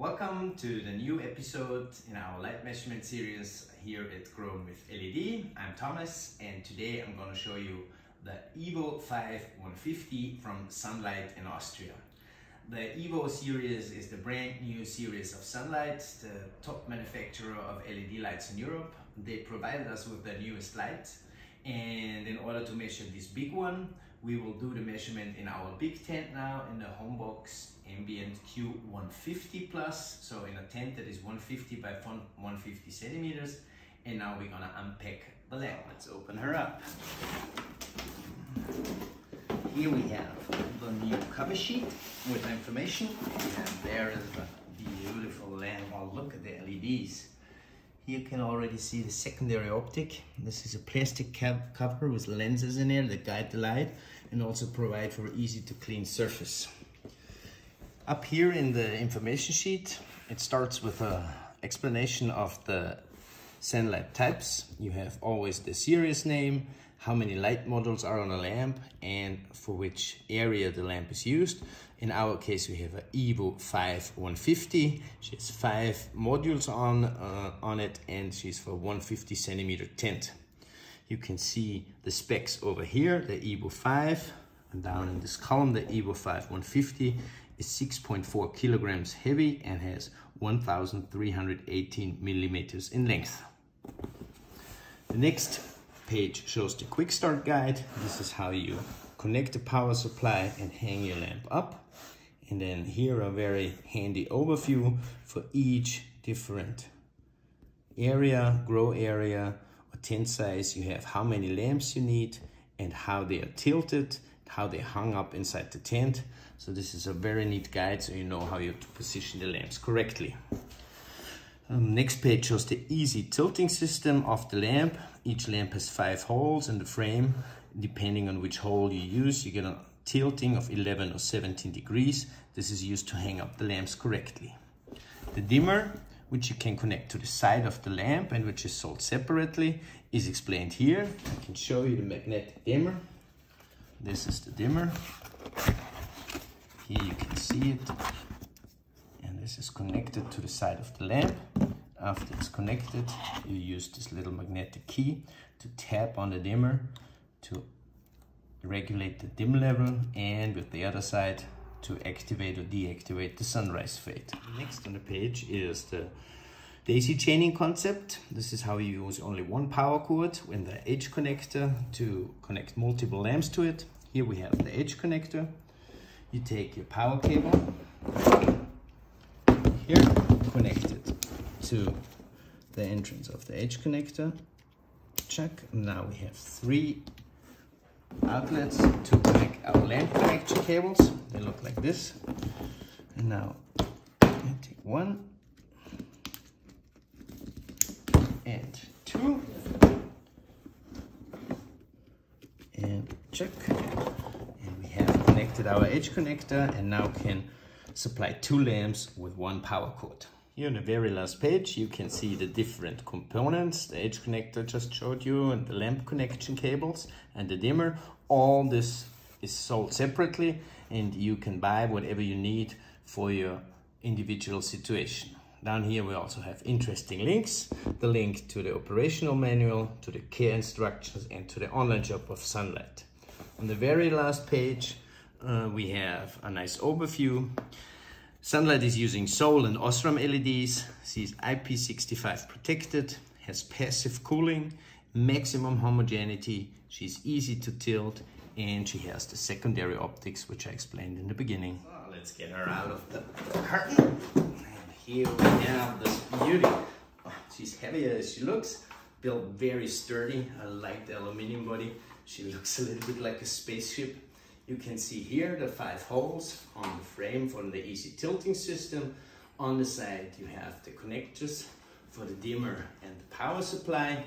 Welcome to the new episode in our light measurement series here at Grown with LED. I'm Thomas and today I'm going to show you the Evo 5 150 from SANlight in Austria. The Evo series is the brand new series of SANlight, the top manufacturer of LED lights in Europe. They provided us with the newest light and in order to measure this big one we will do the measurement in our big tent now in the Homebox Ambient Q150 plus. So in a tent that is 150 by 150 centimeters. And now we're gonna unpack the lamp let's open her up. Here we have the new cover sheet with information. And there is the beautiful lamp. Oh look at the LEDs you can already see the secondary optic. This is a plastic cover with lenses in there that guide the light and also provide for easy to clean surface. Up here in the information sheet, it starts with an explanation of the SANlight types. You have always the series name, how many light modules are on a lamp and for which area the lamp is used. In our case, we have an Evo 5 150. She has five modules on, uh, on it and she's for 150 centimeter tent. You can see the specs over here, the Evo 5 and down in this column, the Evo 5 150 is 6.4 kilograms heavy and has 1,318 millimeters in length. The next page shows the quick start guide. This is how you connect the power supply and hang your lamp up. And then here a very handy overview for each different area, grow area, or tent size. You have how many lamps you need and how they are tilted, how they hung up inside the tent. So this is a very neat guide so you know how you position the lamps correctly. Um, next page shows the easy tilting system of the lamp. Each lamp has five holes in the frame. Depending on which hole you use, you get a tilting of 11 or 17 degrees. This is used to hang up the lamps correctly. The dimmer, which you can connect to the side of the lamp and which is sold separately, is explained here. I can show you the magnetic dimmer. This is the dimmer. Here you can see it And this is connected to the side of the lamp. After it's connected, you use this little magnetic key to tap on the dimmer to regulate the dim level and with the other side to activate or deactivate the sunrise fade. Next on the page is the daisy chaining concept. This is how you use only one power cord with the edge connector to connect multiple lamps to it. Here we have the edge connector. You take your power cable here connected to the entrance of the edge connector. Check. Now we have three outlets to connect our lamp connection cables. They look like this. And now I take one and two and check. And we have connected our edge connector and now can supply two lamps with one power cord. Here on the very last page, you can see the different components. The edge connector just showed you and the lamp connection cables and the dimmer. All this is sold separately and you can buy whatever you need for your individual situation. Down here we also have interesting links. The link to the operational manual, to the care instructions and to the online shop of SANlight. On the very last page, uh, we have a nice overview. SANlight is using Seoul and Osram LEDs. She's IP65 protected, has passive cooling, maximum homogeneity. She's easy to tilt and she has the secondary optics, which I explained in the beginning. So let's get her out of the curtain. And here we have this beauty. Oh, she's heavier as she looks, built very sturdy. I like the aluminum body. She looks a little bit like a spaceship. You can see here the five holes on the frame for the easy tilting system. On the side you have the connectors for the dimmer and the power supply.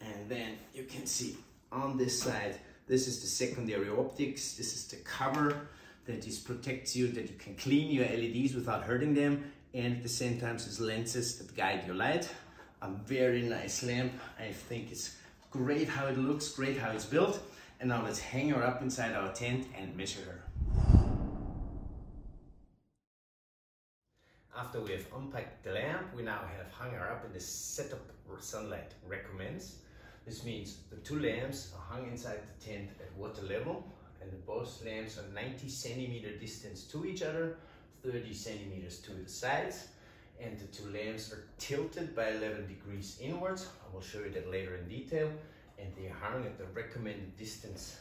And then you can see on this side, this is the secondary optics. This is the cover that protects you, that you can clean your LEDs without hurting them. And at the same time, there's lenses that guide your light. A very nice lamp. I think it's great how it looks, great how it's built. And now let's hang her up inside our tent and measure her. after we have unpacked the lamp, we now have hung her up in the setup SANlight recommends. This means the two lamps are hung inside the tent at water level and the both lamps are 90 centimeter distance to each other, 30 centimeters to the sides and the two lamps are tilted by 11 degrees inwards. I will show you that later in detail and they are hung at the recommended distance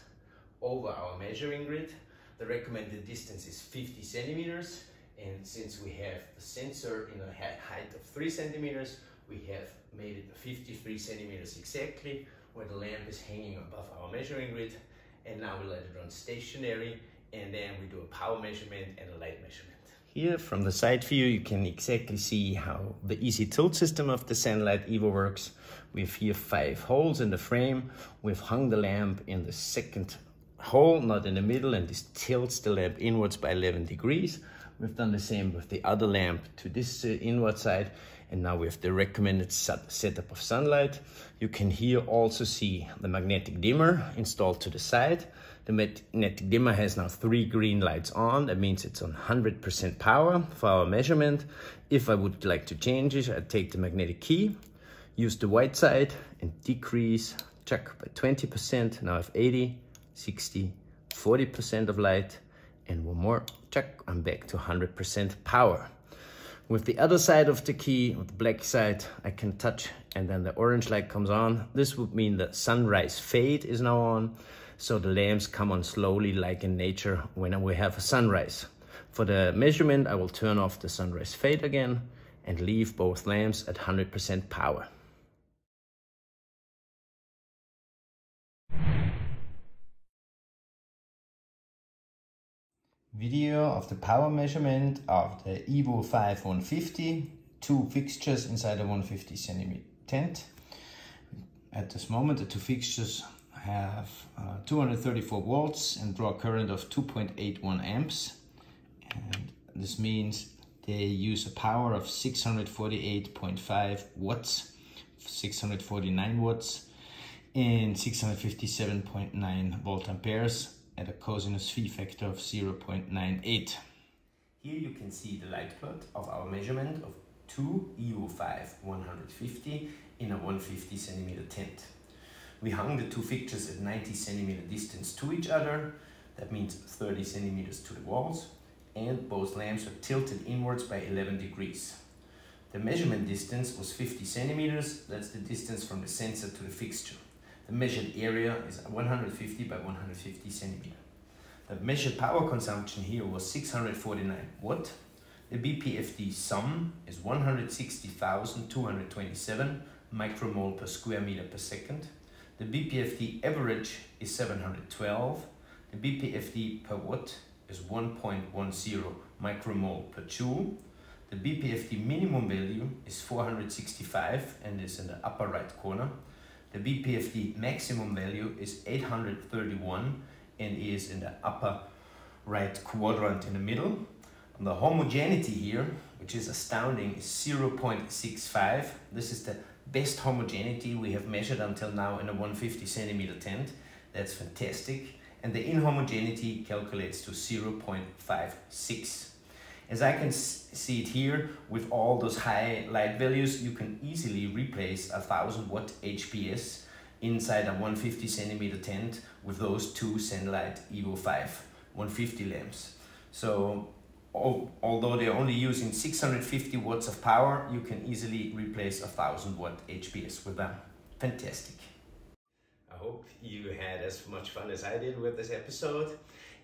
over our measuring grid. The recommended distance is 50 centimeters and since we have the sensor in a height of 3 centimeters, we have made it 53 centimeters exactly where the lamp is hanging above our measuring grid and now we let it run stationary and then we do a power measurement and a light measurement. Here from the side view you can exactly see how the easy tilt system of the SANlight Evo works. We have here five holes in the frame. We've hung the lamp in the second hole, not in the middle, and this tilts the lamp inwards by 11 degrees. We've done the same with the other lamp to this uh, inward side. And now we have the recommended setup of SANlight. You can here also see the magnetic dimmer installed to the side. The magnetic dimmer has now three green lights on. That means it's on 100% power for our measurement. If I would like to change it, I'd take the magnetic key, use the white side and decrease, check by 20%. Now I have 80, 60, 40% of light and one more, check, I'm back to 100% power. With the other side of the key, with the black side, I can touch and then the orange light comes on. This would mean the sunrise fade is now on. So the lamps come on slowly like in nature when we have a sunrise. For the measurement, I will turn off the sunrise fade again and leave both lamps at 100% power. Video of the power measurement of the Evo 5 150, two fixtures inside a 150 centimeter tent. At this moment, the two fixtures have uh, 234 volts and draw a current of 2.81 amps. And this means they use a power of 648.5 watts, 649 watts, and 657.9 volt amperes at a cosinus phi factor of 0.98. Here you can see the light plot of our measurement of two Evo 5 150 in a 150 centimeter tent. We hung the two fixtures at 90 centimeter distance to each other, that means 30 centimeters to the walls, and both lamps are tilted inwards by 11 degrees. The measurement distance was 50 centimeters, that's the distance from the sensor to the fixture. The measured area is 150 by 150 centimeter. The measured power consumption here was 649 watt. The BPFD sum is 160,227 micromole per square meter per second. The BPFD average is 712. The BPFD per watt is 1.10 micromole per joule. The BPFD minimum value is 465 and is in the upper right corner. The BPFD maximum value is 831 and is in the upper right quadrant in the middle. The homogeneity here, which is astounding, is 0.65. This is the best homogeneity we have measured until now in a 150 centimeter tent. That's fantastic. And the inhomogeneity calculates to 0.56. As I can see it here, with all those high light values, you can easily replace a 1000 watt HPS inside a 150 centimeter tent with those two SANlight Evo 5 150 lamps. So although they're only using 650 watts of power, you can easily replace a 1000 watt HPS with them. Fantastic. I hope you had as much fun as I did with this episode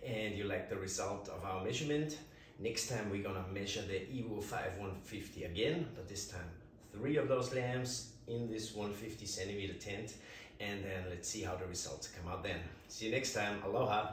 and you like the result of our measurement. Next time we're gonna measure the Evo 5 150 again, but this time three of those lamps in this 150 centimeter tent and then let's see how the results come out then. See you next time. Aloha.